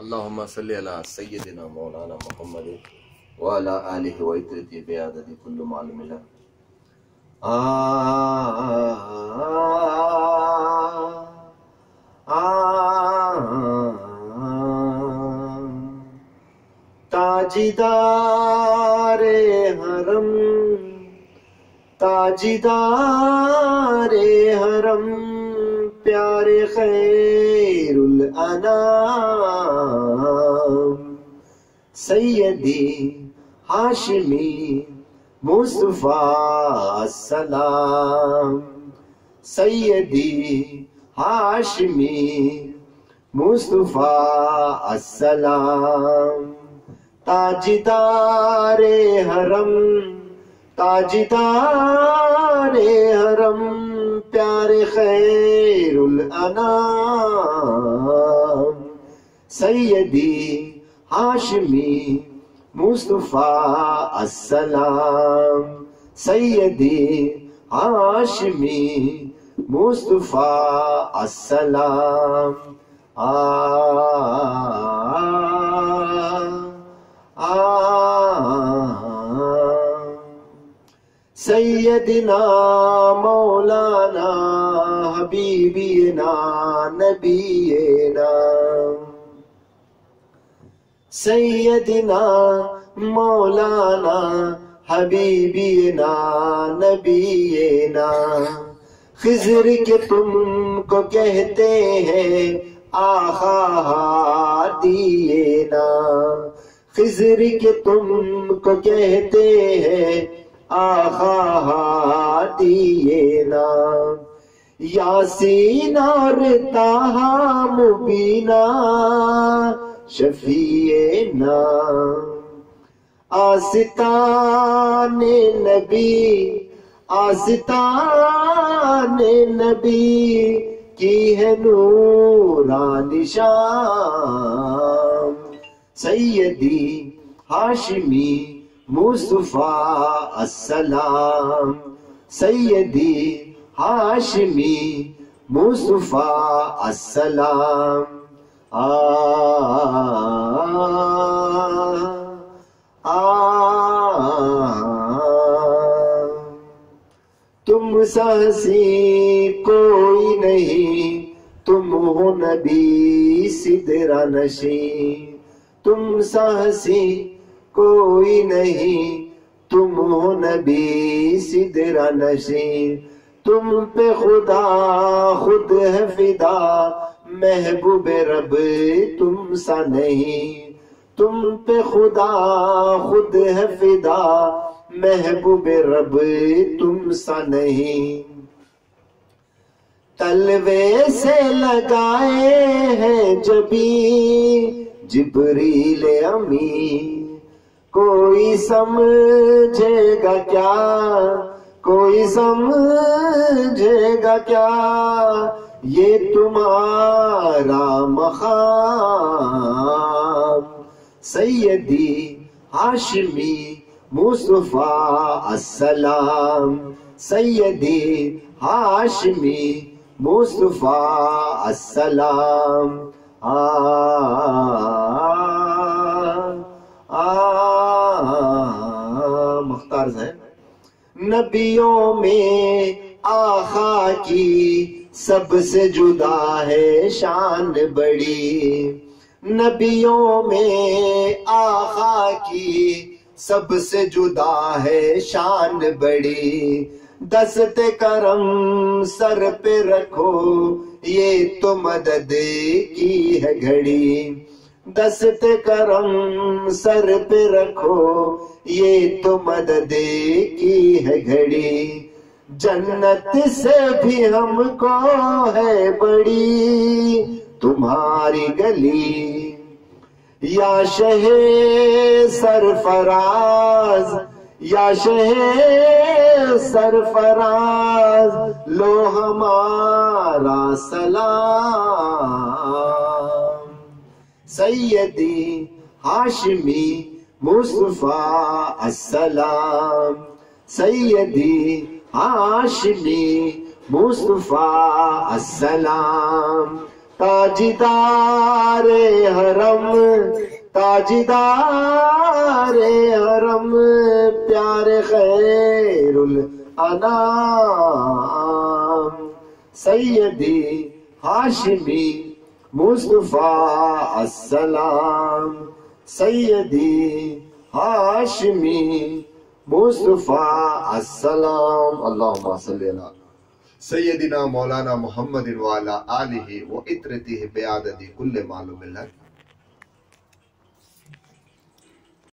अल्लाहुम्मा सल्ली अला सय्यदिना मौलाना मुहम्मद व अला आलिहि व इत्रति बियादति कुल्लु मालूम लह आ आ प्यारे खैरुल अनाम। सैयदी हाशमी मुस्तफ़ा सलाम। सैयदी हाशमी मुस्तफ़ा अस्सलाम ताजदारे हरम ताजदारे हरम। अनाम सैयदी हाशमी मुस्तफ़ा अस्सलाम। सैयदी हाशमी मुस्तफ़ा अस्सलाम। आ आ सैयदना, मौलाना, हबीबीना, नबीना। सैयदना, मौलाना, हबीबीना, नबीना। खिजर के तुमको कहते हैं, आहा दिए ना खिजर के तुमको कहते हैं आहा दिए ना यासीन और ताहा मुबीना शफिए ना आसिताने नबी। आसिताने नबी। की है नूरानिशान सैयदी हाशमी मुस्तफ़ा अस्सलाम, सैयदी हाशमी मुस्तफ़ा अस्सलाम। आ तुम सहसी कोई नहीं, तुम हो नबी सिदरा नशी। तुम सहसी कोई नहीं। तुम हो नबी सिदरा नशी तुम पे खुदा, खुद है फिदा। महबूब रब, तुम सा नहीं। तुम पे खुदा, खुद है फिदा। महबूब रब, तुम सा नहीं। तलवे से लगाए हैं जबी जिबरील अमी कोई समझेगा क्या? कोई समझेगा क्या? ये तुम्हारा मखाम सैयदी हाशमी मुस्तफ़ा अस्सलाम। सैयदी हाशमी मुस्तफ़ा अस्सलाम। आ आ मुख्तार साहब नबियों में आखा की सबसे जुदा है शान बड़ी। नबियों में आखा की सबसे जुदा है शान बड़ी। दस्ते करम सर पे रखो, ये तो मदद की है घड़ी। दस्ते करम सर पे रखो, ये तो मदद की है घड़ी। जन्नत से भी हमको है बड़ी, तुम्हारी गली। या शहे सरफराज, या शहे सरफराज, लो हमारा सलाम। सैयदी हाशमी मुस्तफ़ा अस्सलाम। सैयदी हाशमी मुस्तफ़ा अस्सलाम। ताजदार हरम ताजदार हरम प्यारे खैरुल अनाम। सैयदी हाशिमी मुस्तफ़ा अस्सलाम, सैयदी हाशमी मुस्तफ़ा अस्सलाम। अल्लाहुम्मा सल्ली अला सैयदिना मौलाना मोहम्मद वाला आलिहि व इतरती बिआदति कुल्ले मालूम